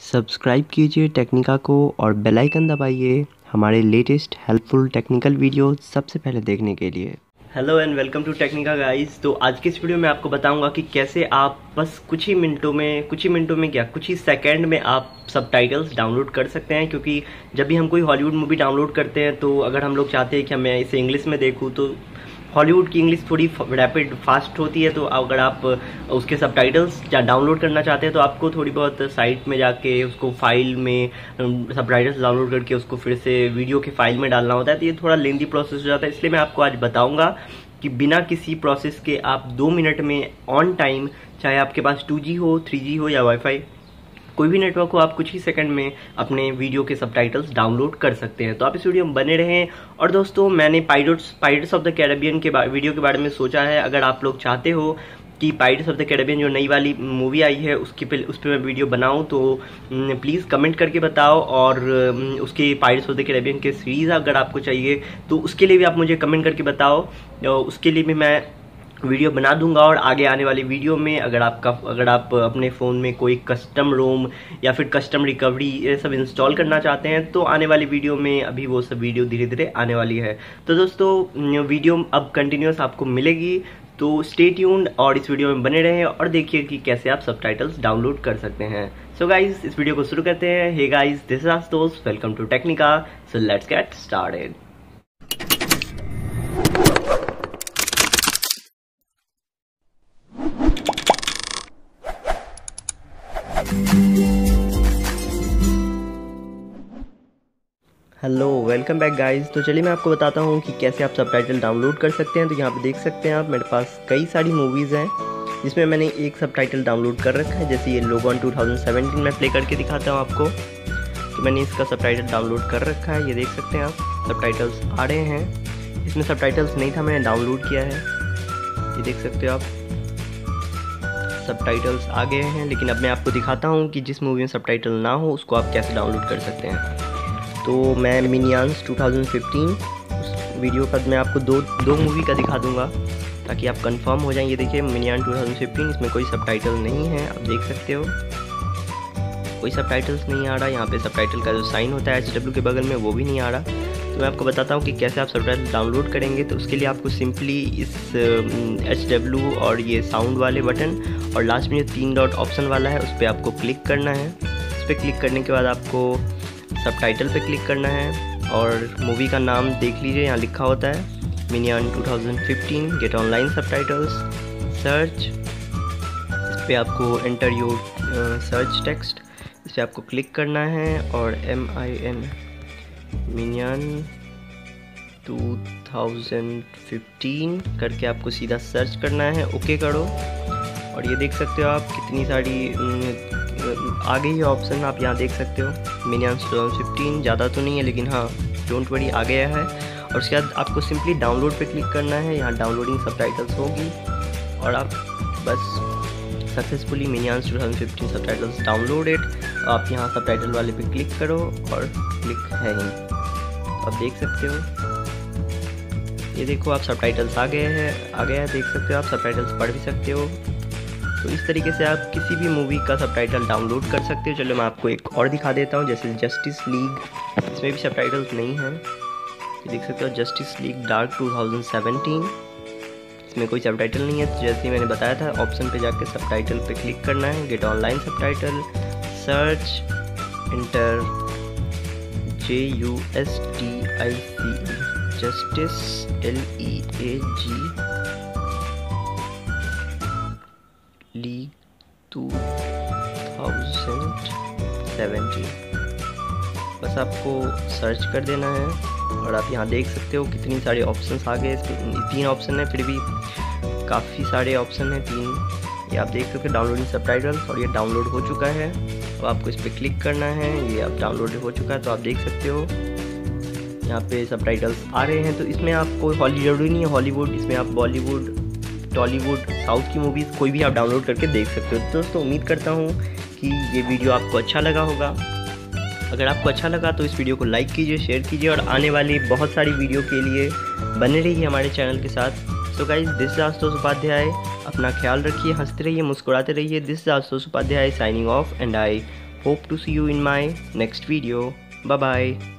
Subscribe कीजिए Technica को और बेल आइकन दबाइए हमारे लेटेस्ट हेल्पफुल टेक्निकल वीडियो सबसे पहले देखने के लिए। Hello and welcome to Technika guys तो आज की इस वीडियो में आपको बताऊँगा कि कैसे आप बस कुछ ही मिनटों में, कुछ ही मिनटों में क्या, कुछ ही सेकंड में आप सब टाइटल्स डाउनलोड कर सकते हैं, क्योंकि जब भी हम कोई हॉलीवुड मूवी डाउनलोड करते हैं तो अगर हम लोग चाहते हैं कि मैं इसे इंग्लिश में देखूँ तो हॉलीवुड की इंग्लिश थोड़ी रैपिड फास्ट होती है तो अगर आप उसके सब टाइटल्स डाउनलोड करना चाहते हैं तो आपको थोड़ी बहुत साइट में जाके उसको फ़ाइल में सब टाइटल्स डाउनलोड करके उसको फिर से वीडियो के फ़ाइल में डालना होता है तो ये थोड़ा लेंदी प्रोसेस हो जाता है। इसलिए मैं आपको आज बताऊँगा कि बिना किसी प्रोसेस के आप दो मिनट में ऑन टाइम चाहे आपके पास टू हो थ्री हो या वाईफाई कोई भी नेटवर्क हो, आप कुछ ही सेकंड में अपने वीडियो के सब डाउनलोड कर सकते हैं। तो आप इस वीडियो में बने रहें। और दोस्तों, मैंने pilots pilots of the Caribbean के वीडियो के बारे में सोचा है। अगर आप लोग चाहते हो कि पायरेट्स ऑफ़ द कैरेबियन जो नई वाली मूवी आई है, उसकी पे, उस पर मैं वीडियो बनाऊँ तो प्लीज़ कमेंट करके बताओ। और उसके पायरेट्स ऑफ़ द कैरेबियन के सीरीज़ अगर आपको चाहिए तो उसके लिए भी आप मुझे कमेंट करके बताओ। उसके लिए भी मैं वीडियो बना दूँगा और आगे आने वाली वीडियो में अगर आपका, अगर आप अपने फ़ोन में कोई कस्टम रोम या फिर कस्टम रिकवरी ये सब इंस्टॉल करना चाहते हैं तो आने वाली वीडियो में अभी वो सब वीडियो धीरे धीरे आने वाली है। तो दोस्तों वीडियो अब कंटिन्यूस आपको मिलेगी तो स्टे ट्यून्ड और इस वीडियो में बने रहें और देखिए कि कैसे आप सब डाउनलोड कर सकते हैं। सो so गाइज़ इस वीडियो को शुरू करते हैं। Hey guys this welcome to Technika so let's get started hello welcome back guys तो चलिए मैं आपको बताता हूँ कि कैसे आप सब डाउनलोड कर सकते हैं। तो यहाँ पे देख सकते हैं आप, मेरे पास कई सारी मूवीज़ हैं, जिसमें मैंने एक सब डाउनलोड कर रखा है, जैसे ये लोगोन 2017 में प्ले करके दिखाता हूँ आपको। तो मैंने इसका सब डाउनलोड कर रखा है, ये देख सकते हैं आप सब आ रहे हैं। इसमें सब नहीं था, मैंने डाउनलोड किया है। ये देख सकते हो आप सब आ गए हैं। लेकिन अब मैं आपको दिखाता हूँ कि जिस मूवी में सब ना हो, उसको आप कैसे डाउनलोड कर सकते हैं। तो मैं मिनियंस 2015 उस वीडियो का मैं आपको दो दो मूवी का दिखा दूँगा, ताकि आप कंफर्म हो जाएँ। ये देखिए मिनियन 2015 इसमें कोई सब नहीं है, आप देख सकते हो। कोई सब नहीं आ रहा, यहाँ पे सब का जो साइन होता है HW के बगल में, वो भी नहीं आ रहा। तो मैं आपको बताता हूँ कि कैसे आप सब डाउनलोड करेंगे। तो उसके लिए आपको सिंपली इस एच डब्ल्यू और ये साउंड वाले बटन और लास्ट में जो तीन डॉट ऑप्शन वाला है, उस पर आपको क्लिक करना है। उस पर क्लिक करने के बाद आपको सब टाइटल पर क्लिक करना है और मूवी का नाम देख लीजिए, यहाँ लिखा होता है minion 2015 get online subtitles search इस पर आपको एंटर योर सर्च टेक्स्ट इस पर आपको क्लिक करना है और एम आई एन मिनियन 2015 करके आपको सीधा सर्च करना है ओके करो। और ये देख सकते हो आप कितनी सारी आगे ही ऑप्शन आप यहाँ देख सकते हो। मिनियंस टू फिफ्टीन ज़्यादा तो नहीं है, लेकिन हाँ डोंट वरी आ गया है। और उसके बाद आपको सिंपली डाउनलोड पे क्लिक करना है। यहाँ डाउनलोडिंग सब होगी। और आप बस successfully minions two thousand fifteen subtitles downloaded आप यहाँ सब टाइटल वाले पे क्लिक करो और क्लिक है ही। आप देख सकते हो। ये देखो, आप सब टाइटल्स आ गए हैं, आ गया है, देख सकते हो आप। सब टाइटल्स पढ़ भी सकते हो। तो इस तरीके से आप किसी भी मूवी का सब डाउनलोड कर सकते हो। चलो मैं आपको एक और दिखा देता हूँ, जैसे जस्टिस लीग इसमें भी सब नहीं हैं। देख सकते हो जस्टिस लीग डार्क 2017 इसमें कोई सब नहीं है तो जैसे ही मैंने बताया था ऑप्शन पे जाके सब पे क्लिक करना है get online sub search enter J U S T I C justice L E A G thousand seventeen बस आपको सर्च कर देना है और आप यहाँ देख सकते हो कितनी सारे ऑप्शंस आ गए। तीन ऑप्शन है, फिर भी काफ़ी सारे ऑप्शन हैं, तीन। ये आप देख सकते हो डाउनलोडिंग सब और ये डाउनलोड हो चुका है। तो आपको इस पर क्लिक करना है। ये आप डाउनलोड हो चुका है तो आप देख सकते हो। यहाँ पे सब आ रहे हैं तो इसमें आपको हॉलीवुड नहीं है हॉलीवुड, इसमें आप बॉलीवुड टॉलीवुड साउथ की मूवीज़ कोई भी आप डाउनलोड करके देख सकते हो। दोस्तों, उम्मीद करता हूँ कि ये वीडियो आपको अच्छा लगा होगा। अगर आपको अच्छा लगा तो इस वीडियो को लाइक कीजिए शेयर कीजिए और आने वाली बहुत सारी वीडियो के लिए बने रहिए हमारे चैनल के साथ। तो गाइज़ दिस आस्तोष उपाध्याय अपना ख्याल रखिए, हँसते रहिए, मुस्कुराते रहिए। This Ashutosh Upadhyay signing off and I hope to see you in my next video bye bye